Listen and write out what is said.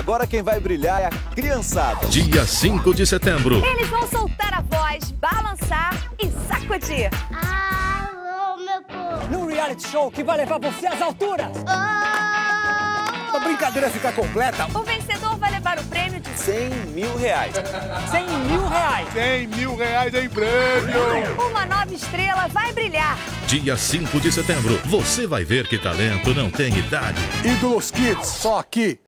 Agora quem vai brilhar é a criançada. Dia 5 de setembro. Eles vão soltar a voz, balançar e sacudir. Alô, meu povo! Num reality show que vai levar você às alturas. Oh. A brincadeira fica completa, O vencedor vai levar o prêmio de 100 mil reais. 100 mil reais. 100 mil reais em prêmio! Uma nova estrela vai brilhar. Dia 5 de setembro. Você vai ver que talento não tem idade. Ídolos Kids, só aqui